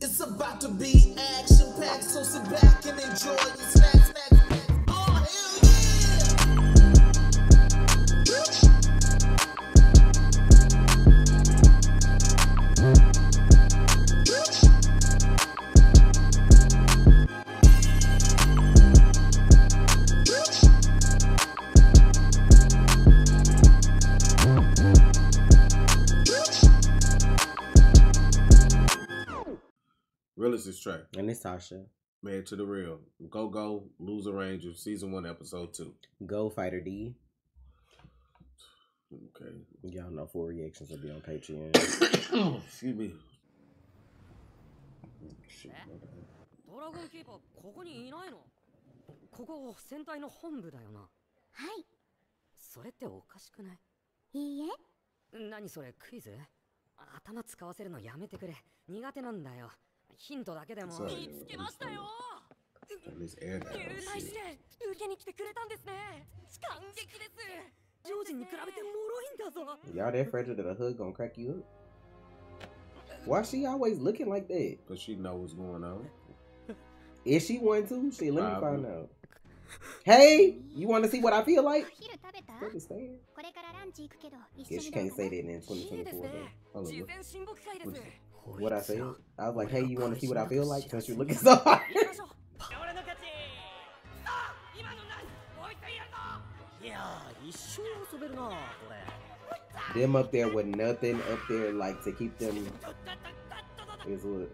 It's about to be action packed, so sit back and enjoy your snack, Realist track. And it's Tasha. Man to the real. Go Go Loser Ranger season one episode two. Go Fighter D. Okay. Y'all know full reactions will be on Patreon. Excuse me. Shit. ドラゴンキーパーここにいないのここ戦隊の本部だよなはいそれっておかしくないいいえ何それクイズ頭使わせるのやめてくれ苦手なんだよヒントだけでもそう見つけましたよ At least air that 入 shit. 隊して受けに来てくれたんですね感激ですジョージに比べて脆いんだぞ Y'all that fragile that a hood gonna crack you up? Why she always looking like that? Cause she know what's going on. Is she one too? Shit, let me Probably. find out. Hey, you want to see what I feel お like? 昼食べた Understand? これからランチ行くけど一 Guess 緒 you にどう can't か say な that in いいです 2024 ね though. Hold on, 事 what I feel? I was like, hey, you want to see what I feel like? Cause you're looking so hard? them up there with nothing up there like to keep them is what.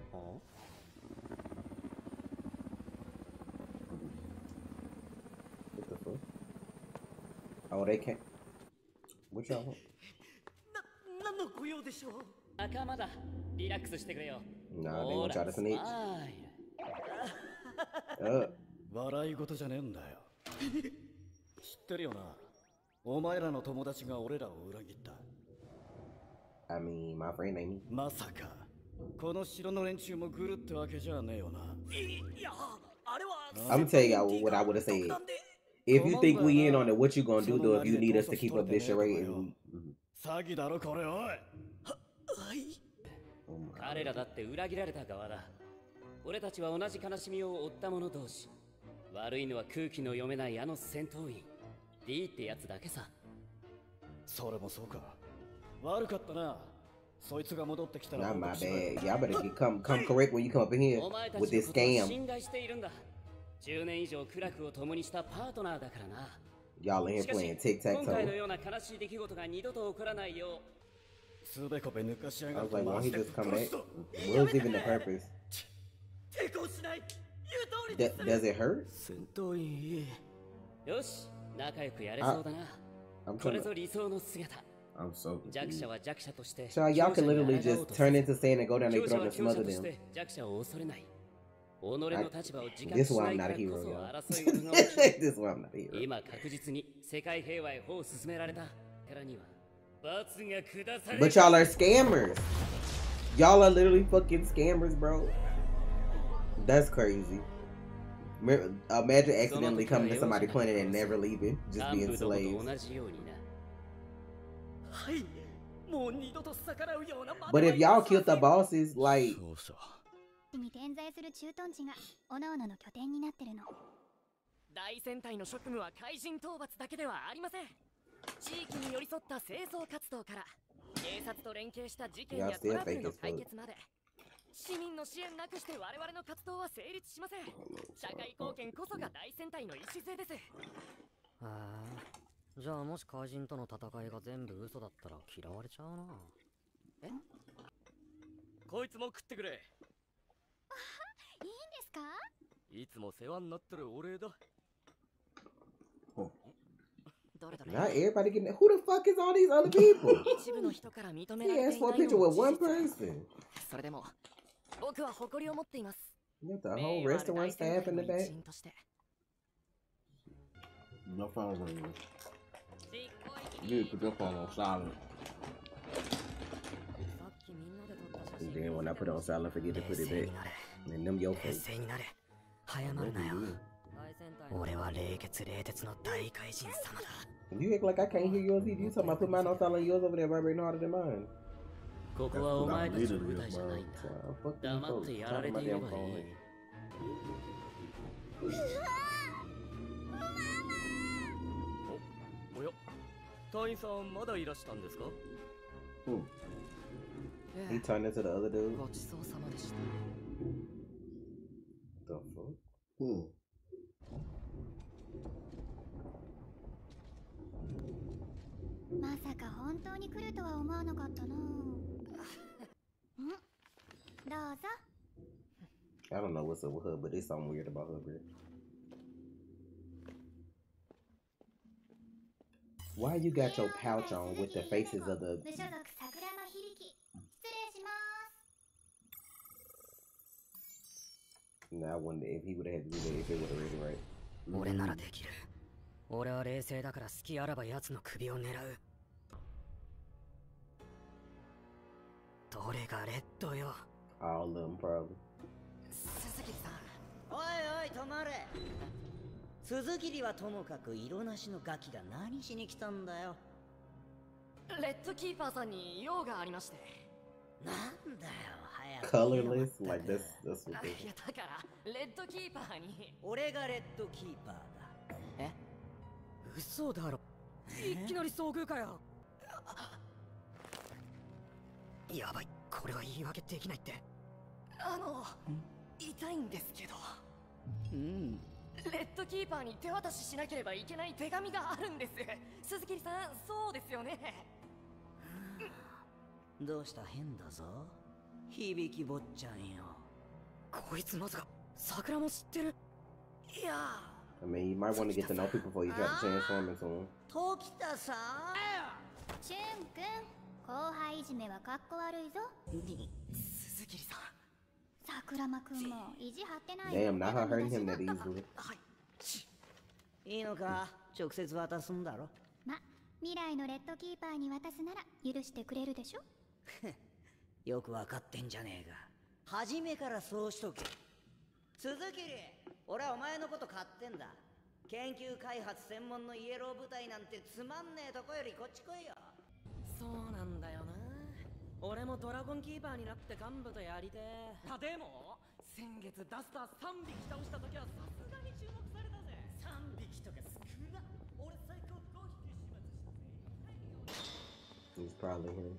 Oh they can't. What y'all want? な何の御用でしょう仲間だリラックスしてくれよ Nah, they gonna try to snitch. は Uh, 笑い事じゃねえんだよ知ってるよなお前らの友達が俺らを裏切った I mean, my friend ain't me. まさかこの城の連中もグルってわけじゃねえよないいやあれは I'm telling y'all what I would have said. If you think we in on it, what you gonna do though if you need us to keep up this charade? And we, 詐欺だろこれおい Oh my 彼らだって裏切られた側だ。俺たちは同じ悲しみを負った者同士。悪いのは空気の読めないあの戦闘員。D ってやつだけさ。それもそうか。悪かったな。そいつが戻ってきたら not come come correct when you come up in here お前た with ちの this ことを scam. 信頼しているんだ。10年以上苦楽を共にしたパートナーだからな。Y'all し playing tic tac 今回の toe. ような悲しい出来事が二度と起こらないよすべこべ抜かしや I was like, why he just come back? What was even the purpose? D does it hurt? I, am trying. I'm so confused. Child, y'all can literally just turn into sand and go down their throat and smother them. I, this is why I'm not a hero, y'all. this is why I'm not a hero. But y'all are scammers. Y'all are literally fucking scammers, bro. That's crazy. Imagine accidentally coming to somebody's planet and never leaving, just being slaves. But if y'all killed the bosses, like. 地域に寄り添った清掃活動から警察と連携した事件やトラブルの.解決まで市民の支援なくして我々の活動は成立しません。社会貢献こそが大戦隊の礎です。ああじゃあもし怪人との戦いが全部嘘だったら嫌われちゃうな。え？こいつも食ってくれ。いいんですか？いつも世話になってるお礼だ not everybody getting. Who the fuck is all these other people? 一部の人から認め He られ asked てい for な a い picture のも with one 事実 person. それでも僕は誇りを持っています You got the 名 whole 誉ある restaurant 大戦 staff in 隊 the の一 back. 員として No phone ringing. 実行委 You 員 need to put your phone on silent. さっきみんなで撮った写 And 真 then when I put it on silent, forget to put 冷 it 静 back. になれ And them your 冷 face. 静になれ早まるなよ 俺は冷血冷徹の大怪人様だ You act like I can't hear yours either. You talking about put mine on silent, yours over there vibrating harder than mine. ここはお前たちの舞台じゃないん.だ黙.ってやられていればい.いおや隊員さんまだいらしたんですか Hmm. え He え turned into the other dude. ごちそうさまでした The fuck? Hmm. まわなかったな。んどうぞ。 I don't know what's up with her, but there's something weird about her, bro. Why you got your pouch on with the faces of the 無所属桜の響き。失礼します。 Now I wonder if he would have had to do that if it would have read it right. 俺ならできる俺は冷静だから隙あらば奴の首を狙う どれがレッドよ。All of them probably. 鈴木さん。おいおい止まれ。鈴切はともかく色なしのガキが何しに来たんだよ。レッドキーパーさんに用がありまして。なんだよ早く。Colorless? Like that's what いやだからレッドキーパーに。俺がレッドキーパーだ。え？嘘だろ。いきなり遭遇かよやばい。これは言い訳できないって。あの痛いんですけど。うん。レッドキーパーに手渡ししなければいけない手紙があるんです。鈴木さんそうですよね。どうした？変だぞ。響き坊ちゃんよ。こいつまさか桜も知ってる？いや。I mean, you might want to get to know people before you try to transform into them. 後輩いじめはかっこ悪いぞ。鈴木さん。桜間くんも意地張ってない Damn, not her 手 hurting 紙 him だ that easily. はい。いいのか？直接渡すんだろ？ま、未来のレッドキーパーに渡すなら許してくれるでしょ？よくわかってんじゃねえか。初めからそうしとけ。鈴木俺はお前のこと買ってんだ。研究開発専門のイエロー部隊なんてつまんねえとこよりこっち来いよそうなんだよな。俺もドラゴンキーパーになって幹部とやりてえ。あでも先月ダスター3匹倒した時はさすがに注目されたぜ。3匹とか少な俺最高5匹始末したぜ He's probably him.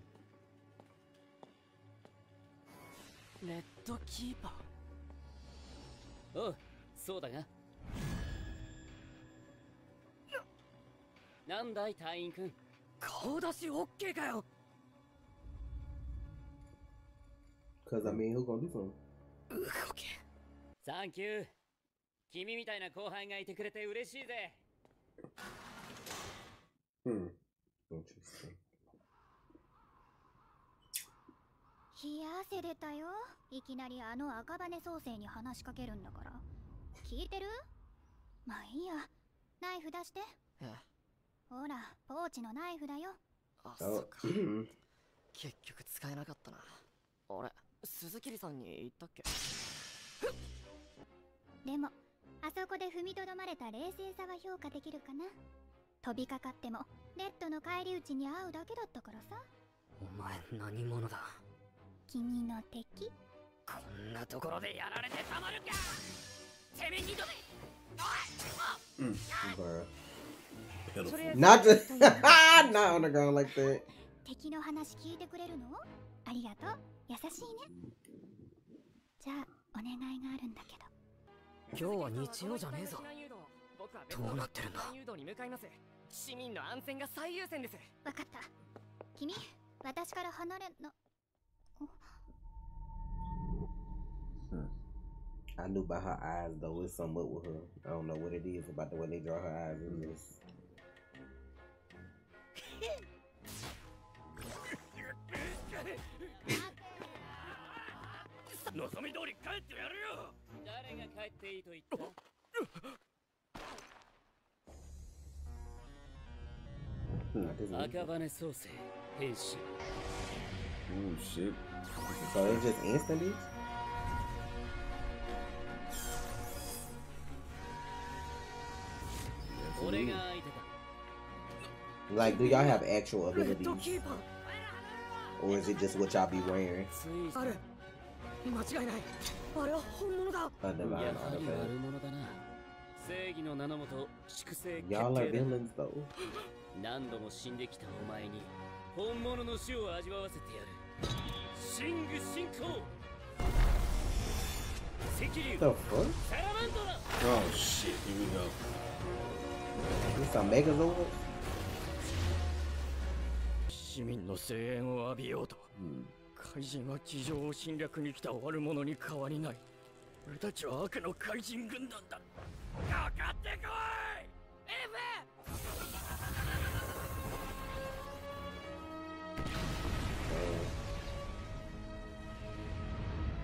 レッドキーパー。おうそうだがなんだい隊員くん顔出し OK かよ。Cause I mean, who gonna do something? う OK サンキュー。君みたいな後輩がいてくれて嬉しいぜ。Hmm. Interesting. 冷や汗出たよ。いきなりあの赤羽創生に話しかけるんだから。聞いてる？まあいいや。ナイフ出して。えほらポーチのナイフだよ。あそ Oh. っか。結局使えなかったな。俺鈴木さんに言ったっけ？でもあそこで踏みとどまれた冷静さは評価できるかな。飛びかかってもレッドの返り討ちに遭うだけだったからさ。お前何者だ？君の敵。こんなところでやられてたまるか！てめえ二度で Bruh. Pitiful. Not just not on the ground like that. 敵の話聞いてくれるのありがとう優しいねじゃあお願いがあるんだけど今日は日曜じゃねえぞ僕はどうなってるんだ誘導に向かいます市民の安全が最優先ですわかった君私から離れの I knew by her eyes though. It's something up with her. I don't know what it is about the way they draw her eyes in this. 望み通り帰ってやるよ誰が帰っていいと言った Not this one. 赤羽創生変身 Oh shit. So it's just instant these? 俺が相手だ Like, do y'all have actual レッド abilities? キーパー or is it just what y'all be wearing? ついある間違いないあれは本物だ A や divine はり artifact. 悪者だな正義の名のもと粛清決定 Y'all are だ villains though. 何度も死んできたお前に本物の死を味わわせてやるシング進行赤竜 The fuck? サラマンドラ Oh shit, here we go. This a Megazord? 市民の声援を浴びようと怪人は地上を侵略に来た悪者に変わりない俺たちは悪の怪人軍団だかかってこいエフェ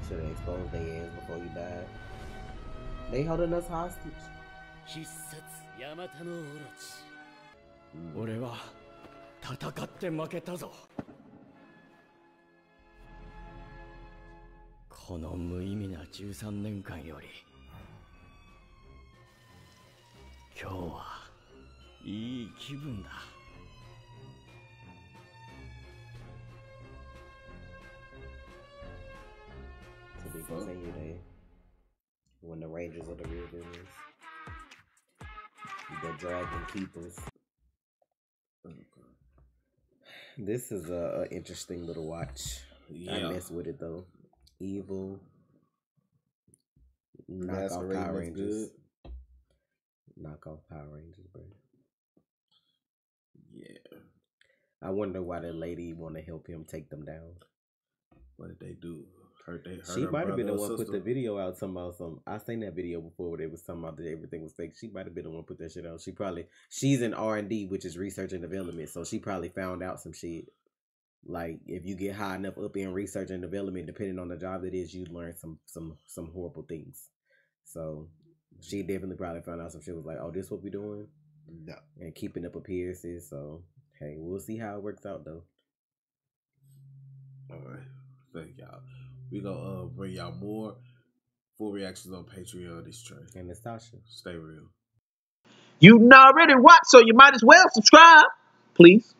Should have exposed their ass before you died. They holding us hostage. 必殺ヤマタノオロチ戦って負けたぞこの無意味な13年間より今日はいい気分だ To be continued, eh? When the Rangers are the real villains. The Dragon Keepers. Oh god This is a, a interesting little watch. I mess with it though. Evil. Knock off Power Rangers. good. Knockoff Power Rangers, bro. Yeah. I wonder why that lady want to help him take them down. What did they do? They hurt She might have been the one put the video out talking about some. I seen that video before where they was talking about that everything was fake. She might have been the one put that shit out. She probably she's in R and D, which is research and development. So she probably found out some shit. Like if you get high enough up in research and development, depending on the job that is, you learn some some some horrible things. So she definitely probably found out some shit was like, oh, this what we doing, No. and keeping up appearances. So hey, we'll see how it works out though. All right. Thank y'all. We gonna uh, bring y'all more full reactions on Patreon this train. And it's Tasha. Stay real. You already watched, so you might as well subscribe, please.